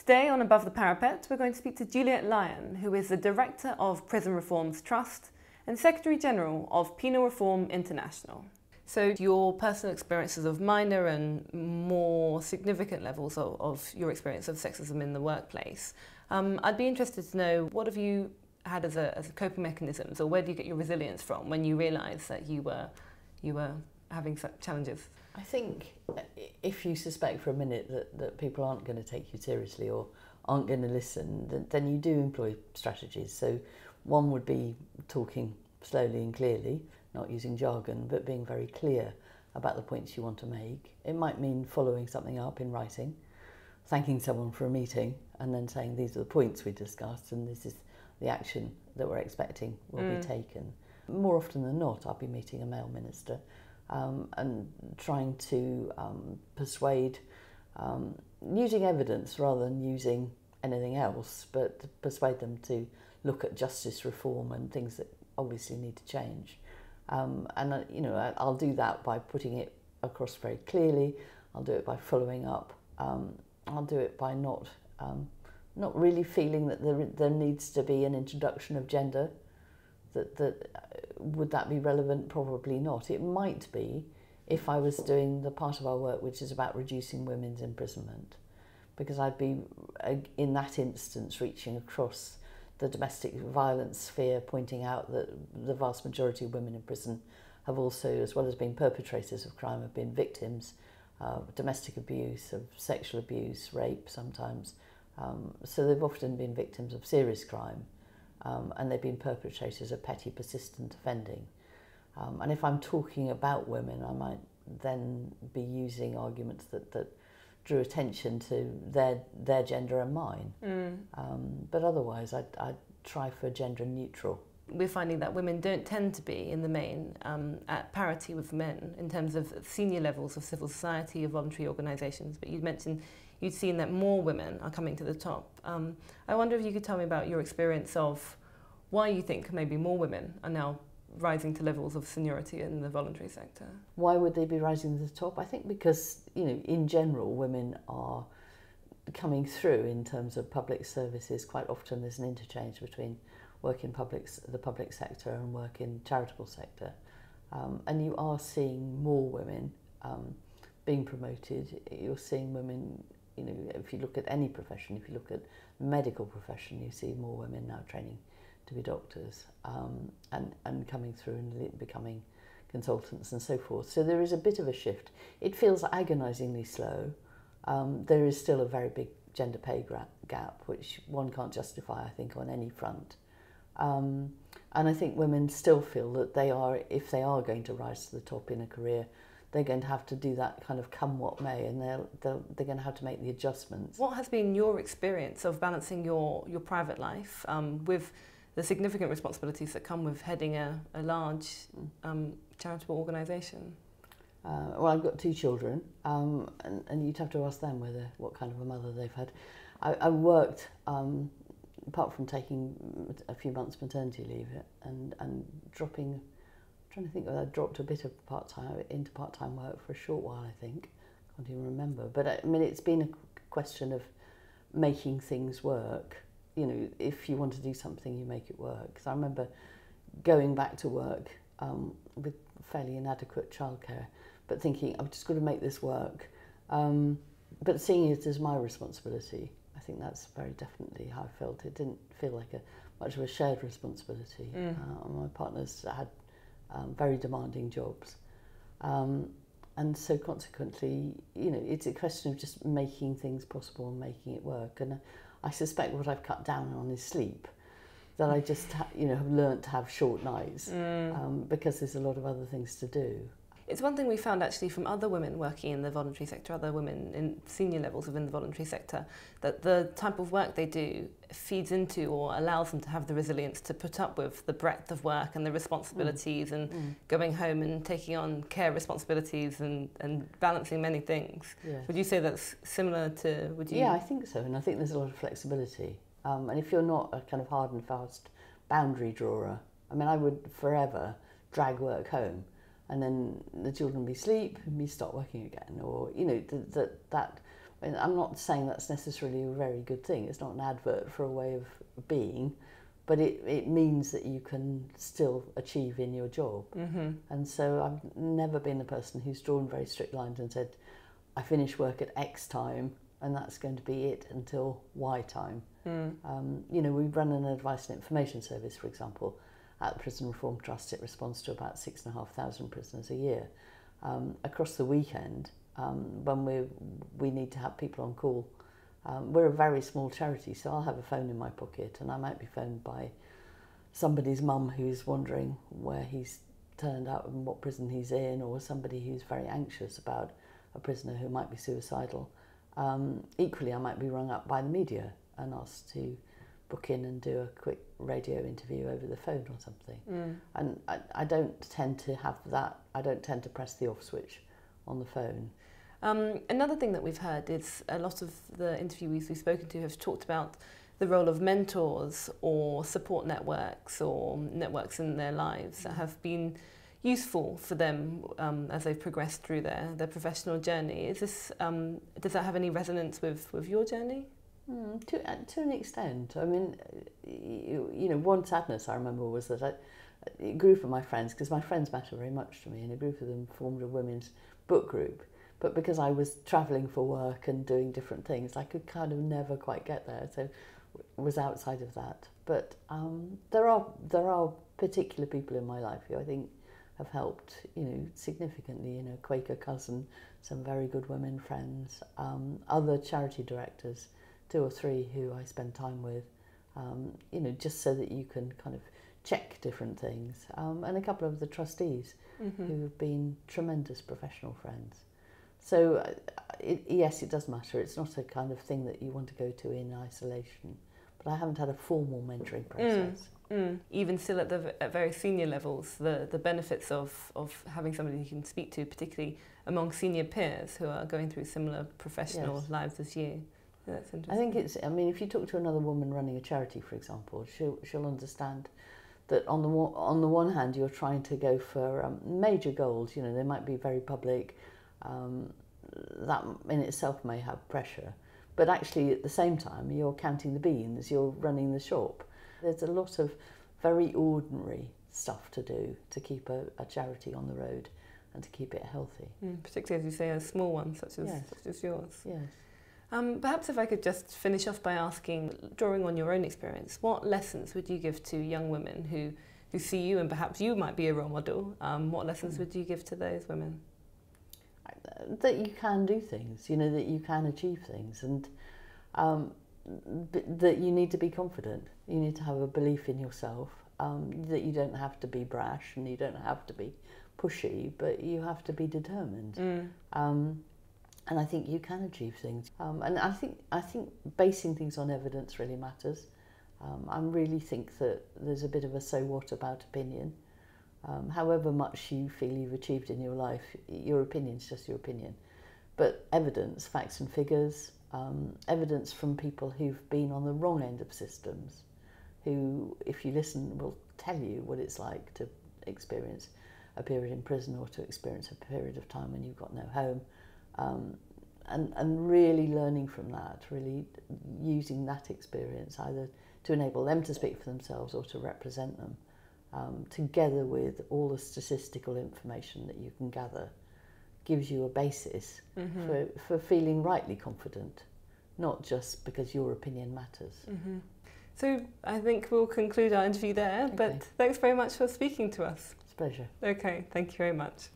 Today on Above the Parapet, we're going to speak to Juliet Lyon, who is the Director of Prison Reforms Trust and Secretary General of Penal Reform International. So, your personal experiences of minor and more significant levels of, of your experience of sexism in the workplace, um, I'd be interested to know what have you had as a, as a coping mechanisms, or where do you get your resilience from when you realise that you were you were having such challenges? I think if you suspect for a minute that, that people aren't going to take you seriously or aren't going to listen, then, then you do employ strategies. So one would be talking slowly and clearly, not using jargon, but being very clear about the points you want to make. It might mean following something up in writing, thanking someone for a meeting, and then saying these are the points we discussed and this is the action that we're expecting will mm. be taken. More often than not, I'll be meeting a male minister um, and trying to um, persuade, um, using evidence rather than using anything else, but persuade them to look at justice reform and things that obviously need to change. Um, and uh, you know, I'll do that by putting it across very clearly. I'll do it by following up. Um, I'll do it by not not really feeling that there there needs to be an introduction of gender that that uh, would that be relevant? Probably not. It might be if I was doing the part of our work which is about reducing women's imprisonment because I'd be uh, in that instance reaching across the domestic violence sphere pointing out that the vast majority of women in prison have also as well as being perpetrators of crime have been victims of domestic abuse of sexual abuse rape sometimes. Um, so they've often been victims of serious crime um, and they've been perpetrators of petty persistent offending. Um, and if I'm talking about women, I might then be using arguments that, that drew attention to their their gender and mine. Mm. Um, but otherwise, I'd, I'd try for gender neutral. We're finding that women don't tend to be, in the main, um, at parity with men in terms of senior levels of civil society or voluntary organisations. But you mentioned you'd seen that more women are coming to the top. Um, I wonder if you could tell me about your experience of why you think maybe more women are now rising to levels of seniority in the voluntary sector. Why would they be rising to the top? I think because, you know, in general, women are coming through in terms of public services. Quite often there's an interchange between work in public, the public sector and work in charitable sector. Um, and you are seeing more women um, being promoted. You're seeing women you know, if you look at any profession, if you look at medical profession, you see more women now training to be doctors um, and, and coming through and becoming consultants and so forth. So there is a bit of a shift. It feels agonisingly slow. Um, there is still a very big gender pay gap, which one can't justify, I think, on any front. Um, and I think women still feel that they are, if they are going to rise to the top in a career, they're going to have to do that kind of come what may and they'll, they'll, they're going to have to make the adjustments. What has been your experience of balancing your, your private life um, with the significant responsibilities that come with heading a, a large mm. um, charitable organisation? Uh, well, I've got two children, um, and, and you'd have to ask them whether what kind of a mother they've had. I, I worked, um, apart from taking a few months maternity leave and, and dropping trying to think whether I dropped a bit of part time into part time work for a short while. I think I can't even remember. But I mean, it's been a question of making things work. You know, if you want to do something, you make it work. Because I remember going back to work um, with fairly inadequate childcare, but thinking I've just got to make this work. Um, but seeing it as my responsibility, I think that's very definitely how I felt. It didn't feel like a much of a shared responsibility. Mm. Uh, my partners had um, very demanding jobs. Um, and so consequently, you know, it's a question of just making things possible and making it work. And I suspect what I've cut down on is sleep. That I just, you know, have learnt to have short nights mm. um, because there's a lot of other things to do. It's one thing we found actually from other women working in the voluntary sector, other women in senior levels within the voluntary sector, that the type of work they do feeds into or allows them to have the resilience to put up with the breadth of work and the responsibilities mm. and mm. going home and taking on care responsibilities and, and balancing many things. Yes. Would you say that's similar to, would you? Yeah, I think so. And I think there's a lot of flexibility. Um, and if you're not a kind of hard and fast boundary drawer, I mean, I would forever drag work home and then the children be asleep and me start working again or you know that that I mean, I'm not saying that's necessarily a very good thing. It's not an advert for a way of being, but it, it means that you can still achieve in your job. Mm-hmm. And so I've never been a person who's drawn very strict lines and said, I finish work at X time and that's going to be it until Y time. Mm. Um, you know, we run an advice and information service, for example, at the Prison Reform Trust, it responds to about 6,500 prisoners a year. Um, across the weekend, um, when we, we need to have people on call, um, we're a very small charity, so I'll have a phone in my pocket and I might be phoned by somebody's mum who's wondering where he's turned up and what prison he's in, or somebody who's very anxious about a prisoner who might be suicidal. Um, equally, I might be rung up by the media and asked to book in and do a quick radio interview over the phone or something. Mm. And I, I don't tend to have that, I don't tend to press the off switch on the phone. Um, another thing that we've heard is a lot of the interviewees we've spoken to have talked about the role of mentors or support networks or networks in their lives that have been useful for them um, as they've progressed through their, their professional journey. Is this, um, does that have any resonance with, with your journey? Mm, to, uh, to an extent. I mean, you, you know, one sadness I remember was that I, a group of my friends, because my friends matter very much to me, and a group of them formed a women's book group. But because I was travelling for work and doing different things, I could kind of never quite get there. So was outside of that. But um, there are there are particular people in my life who I think have helped, you know, significantly. You know, Quaker cousin, some very good women friends, um, other charity directors, two or three who I spend time with. Um, you know, just so that you can kind of check different things, um, and a couple of the trustees Mm-hmm. who have been tremendous professional friends. So, uh, it, yes, it does matter. It's not a kind of thing that you want to go to in isolation. But I haven't had a formal mentoring process. Mm. Even still at the at very senior levels, the, the benefits of, of having somebody you can speak to, particularly among senior peers who are going through similar professional Yes. lives as you. That's interesting. I think it's. I mean, if you talk to another woman running a charity, for example, she'll she'll understand that on the one, on the one hand you're trying to go for um, major goals. You know, they might be very public. Um, that in itself may have pressure, but actually at the same time you're counting the beans, you're running the shop. There's a lot of very ordinary stuff to do to keep a, a charity on the road and to keep it healthy. Mm, particularly as you say, a small one such as, Yes. such as yours. Yes. Um, perhaps if I could just finish off by asking, drawing on your own experience, what lessons would you give to young women who, who see you and perhaps you might be a role model? Um, what lessons Mm. would you give to those women? that you can do things, you know, that you can achieve things, and um, that you need to be confident. You need to have a belief in yourself. Um, that you don't have to be brash and you don't have to be pushy, but you have to be determined. Mm. And I think you can achieve things. Um, and I think I think basing things on evidence really matters. Um, I really think that there's a bit of a so what about opinion. Um, however much you feel you've achieved in your life, your opinion's just your opinion. But evidence, facts and figures, um, evidence from people who've been on the wrong end of systems, who, if you listen, will tell you what it's like to experience a period in prison or to experience a period of time when you've got no home. Um, and, and really learning from that, really using that experience either to enable them to speak for themselves or to represent them um, together with all the statistical information that you can gather, gives you a basis Mm-hmm. for, for feeling rightly confident, not just because your opinion matters. Mm-hmm. So I think we'll conclude our interview there, but thanks very much for speaking to us. It's a pleasure. Okay, thank you very much.